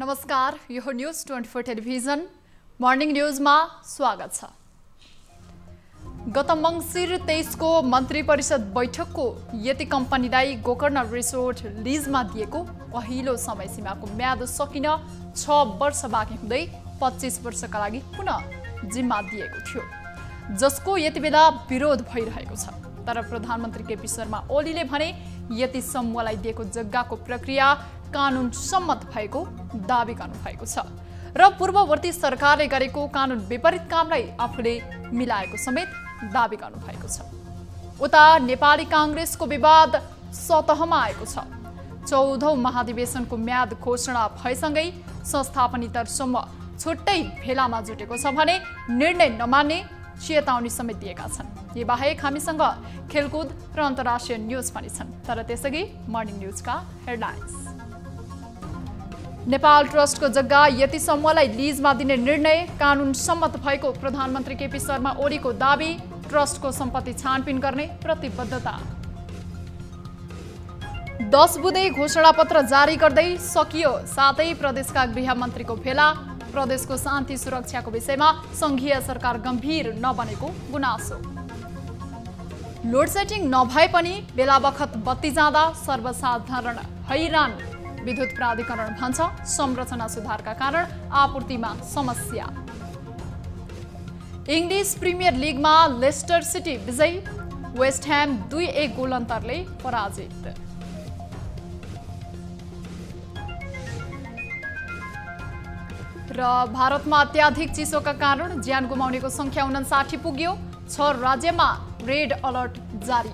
नमस्कार यो news twenty four television morning न्युजमा स्वागत छ। गत मङ्सिर तेइसको मन्त्री परिषद बैठकको यति कम्पनीलाई गोकर्ण रिसोर्ट लिजमा दिएको पहिलो समय सीमाको म्याद सकिन छ वर्ष बाँकी हुँदै पच्चिस वर्षका लागि पुनः जिम्मा दिएको थियो। जसको यति बेला विरोध भइरहेको छ। तर प्रधानमन्त्री केपी शर्मा ओलीले भने यति समूहलाई दिएको जग्गाको प्रक्रिया कानुन सम्मत भएको दावी गर्नुभएको छ। र पूर्ववर्ती सरकारले गरेको कानुन विपरीत कामलाई आफूले मिलाएको समेत दावी गर्नुभएको छ। उता नेपाली काङ्ग्रेसको विवाद सतहमा आएको छ। चौधौँ महाधिवेशनको म्याद घोषणा भएसँगै संस्थापन इतरसम्म छुट्टै भेलामा जुटेको छ भने निर्णय नमान्ने चेतावनी समेत दिएका छन्। यी बाहेक हामीसँग खेलकुद र अन्तर्राष्ट्रिय न्युज पनि छन् तर त्यसअघि मर्निङ न्युजका हेडलाइन्स नेपाल ट्रस्टको जग्गा यति समूहलाई लिजमा दिने निर्णय कानुन सम्मत भएको प्रधानमन्त्री केपी शर्मा ओलीको दावी ट्रस्टको सम्पत्ति छानपिन गर्ने प्रतिबद्धता दस बुधे घोषणापत्र जारी गर्दै सकियो साथै प्रदेशका गृहमन्त्रीको भेला प्रदेशको शान्ति सुरक्षाको विषयमा सङ्घीय सरकार गम्भीर नबनेको गुनासो लोड नभए पनि बेला बखत बत्ती जाँदा सर्वसाधारण हैरान विद्युत प्राधिकरण भन्छ संरचना सुधारका कारण आपूर्तिमा समस्या। इङ्ग्लिस प्रिमियर लिगमा लेस्टर सिटी विजयी वेस्ट ह्याम दुई एक गोल अन्तरले पराजित। र भारतमा अत्याधिक चिसोका कारण ज्यान गुमाउनेको सङ्ख्या उनासाठी पुग्यो। छ राज्यमा रेड अलर्ट जारी।